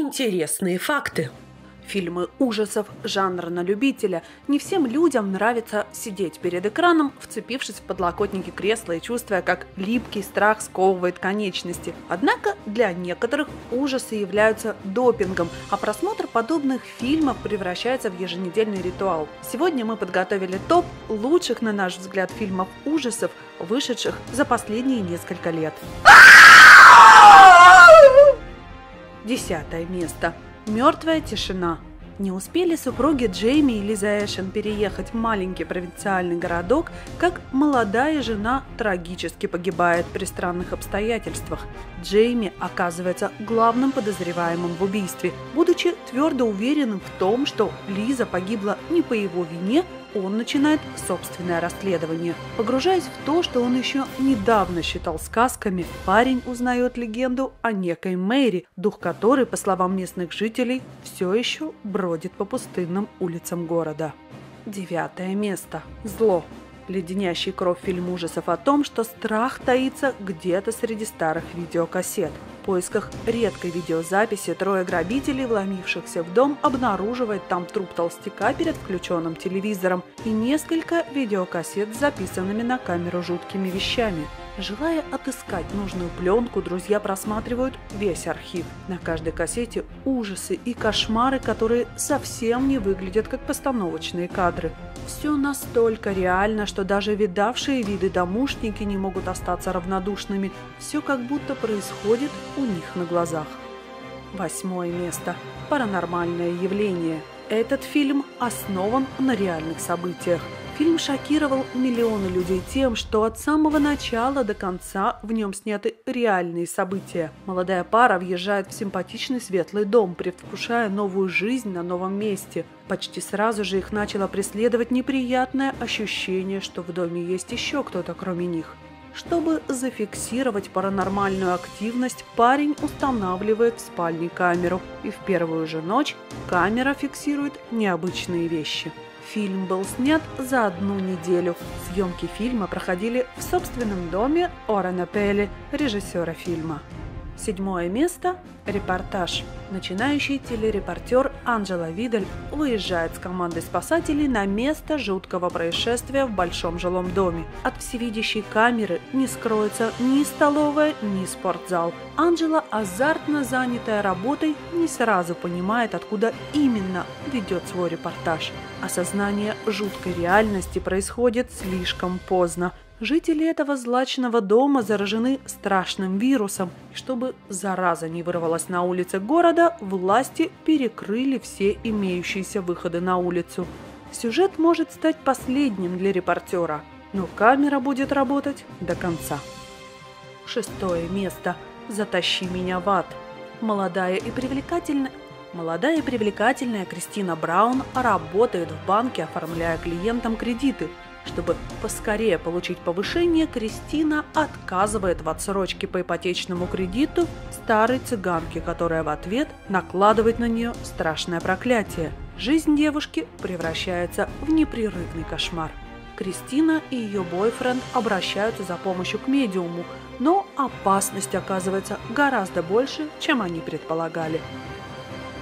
Интересные факты. Фильмы ужасов – жанр на любителя. Не всем людям нравится сидеть перед экраном, вцепившись в подлокотники кресла и чувствуя, как липкий страх сковывает конечности. Однако для некоторых ужасы являются допингом, а просмотр подобных фильмов превращается в еженедельный ритуал. Сегодня мы подготовили топ лучших, на наш взгляд, фильмов ужасов, вышедших за последние несколько лет. Десятое место. Мертвая тишина. Не успели супруги Джейми и Лиза Эшен переехать в маленький провинциальный городок, как молодая жена трагически погибает при странных обстоятельствах. Джейми оказывается главным подозреваемым в убийстве. Будучи твердо уверенным в том, что Лиза погибла не по его вине, он начинает собственное расследование. Погружаясь в то, что он еще недавно считал сказками, парень узнает легенду о некой Мэри, дух которой, по словам местных жителей, все еще бродит по пустынным улицам города. Девятое место. Зло леденящий кровь фильм ужасов о том, что страх таится где-то среди старых видеокассет. В поисках редкой видеозаписи трое грабителей, вломившихся в дом, обнаруживает там труп толстяка перед включенным телевизором и несколько видеокассет с записанными на камеру жуткими вещами. Желая отыскать нужную пленку, друзья просматривают весь архив. На каждой кассете ужасы и кошмары, которые совсем не выглядят как постановочные кадры. Все настолько реально, что даже видавшие виды домушники не могут остаться равнодушными. Все как будто происходит у них на глазах. Восьмое место. Паранормальное явление. Этот фильм основан на реальных событиях. Фильм шокировал миллионы людей тем, что от самого начала до конца в нем сняты реальные события. Молодая пара въезжает в симпатичный светлый дом, предвкушая новую жизнь на новом месте. Почти сразу же их начало преследовать неприятное ощущение, что в доме есть еще кто-то кроме них. Чтобы зафиксировать паранормальную активность, парень устанавливает в спальне камеру, и в первую же ночь камера фиксирует необычные вещи. Фильм был снят за одну неделю. Съемки фильма проходили в собственном доме Орена Пелли, режиссера фильма. Седьмое место – репортаж. Начинающий телерепортер Анджела Видель выезжает с командой спасателей на место жуткого происшествия в большом жилом доме. От всевидящей камеры не скроется ни столовая, ни спортзал. Анджела, азартно занятая работой, не сразу понимает, откуда именно ведет свой репортаж. Осознание жуткой реальности происходит слишком поздно. Жители этого злачного дома заражены страшным вирусом, и чтобы зараза не вырвалась на улице города, власти перекрыли все имеющиеся выходы на улицу. Сюжет может стать последним для репортера, но камера будет работать до конца. Шестое место. «Затащи меня в ад». Молодая и привлекательная Молодая и привлекательная Кристина Браун работает в банке, оформляя клиентам кредиты – чтобы поскорее получить повышение, Кристина отказывает в отсрочке по ипотечному кредиту старой цыганке, которая в ответ накладывает на нее страшное проклятие. Жизнь девушки превращается в непрерывный кошмар. Кристина и ее бойфренд обращаются за помощью к медиуму, но опасность оказывается гораздо больше, чем они предполагали.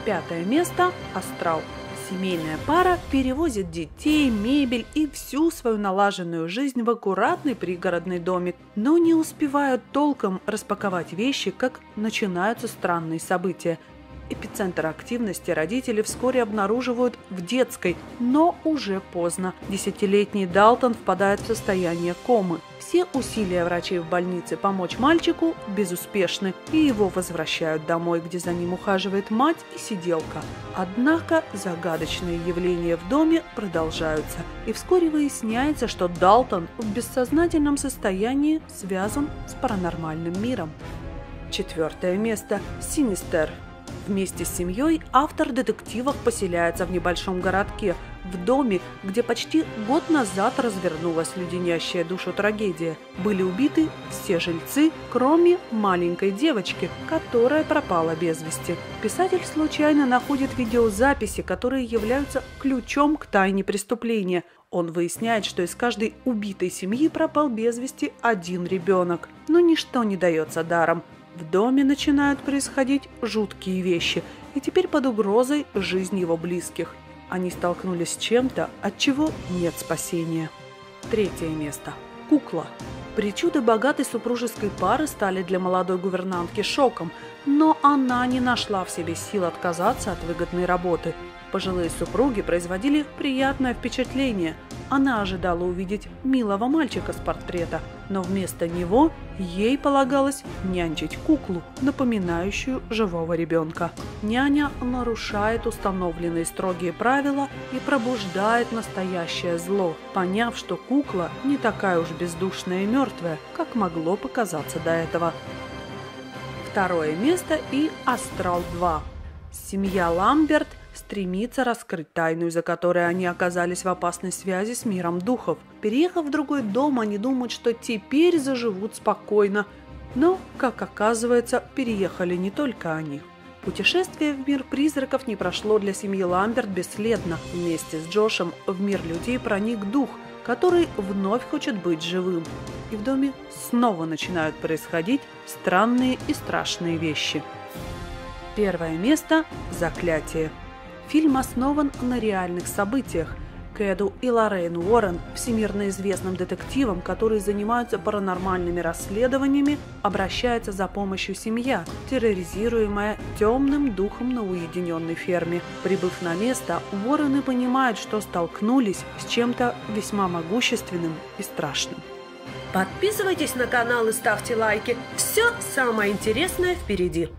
Пятое место – Астрал. Семейная пара перевозит детей, мебель и всю свою налаженную жизнь в аккуратный пригородный домик, но не успевают толком распаковать вещи, как начинаются странные события. Эпицентр активности родители вскоре обнаруживают в детской, но уже поздно. Десятилетний Далтон впадает в состояние комы. Все усилия врачей в больнице помочь мальчику безуспешны, и его возвращают домой, где за ним ухаживает мать и сиделка. Однако загадочные явления в доме продолжаются, и вскоре выясняется, что Далтон в бессознательном состоянии связан с паранормальным миром. Четвертое место – Синистер – Вместе с семьей автор детективов поселяется в небольшом городке, в доме, где почти год назад развернулась леденящая душу трагедия. Были убиты все жильцы, кроме маленькой девочки, которая пропала без вести. Писатель случайно находит видеозаписи, которые являются ключом к тайне преступления. Он выясняет, что из каждой убитой семьи пропал без вести один ребенок. Но ничто не дается даром. В доме начинают происходить жуткие вещи, и теперь под угрозой жизнь его близких. Они столкнулись с чем-то, от чего нет спасения. Третье место. Кукла. Причуды богатой супружеской пары стали для молодой гувернантки шоком, но она не нашла в себе сил отказаться от выгодной работы – Пожилые супруги производили приятное впечатление. Она ожидала увидеть милого мальчика с портрета, но вместо него ей полагалось нянчить куклу, напоминающую живого ребенка. Няня нарушает установленные строгие правила и пробуждает настоящее зло, поняв, что кукла не такая уж бездушная и мертвая, как могло показаться до этого. Второе место и «Астрал 2». Семья Ламберт стремится раскрыть тайну, из-за которой они оказались в опасной связи с миром духов. Переехав в другой дом, они думают, что теперь заживут спокойно. Но, как оказывается, переехали не только они. Путешествие в мир призраков не прошло для семьи Ламберт бесследно. Вместе с Джошем в мир людей проник дух, который вновь хочет быть живым. И в доме снова начинают происходить странные и страшные вещи. Первое место – заклятие. Фильм основан на реальных событиях. Кэду и Лоррейн Уоррен, всемирно известным детективам, которые занимаются паранормальными расследованиями, обращается за помощью семья, терроризируемая темным духом на уединенной ферме. Прибыв на место, Уоррены понимают, что столкнулись с чем-то весьма могущественным и страшным. Подписывайтесь на канал и ставьте лайки. Все самое интересное впереди.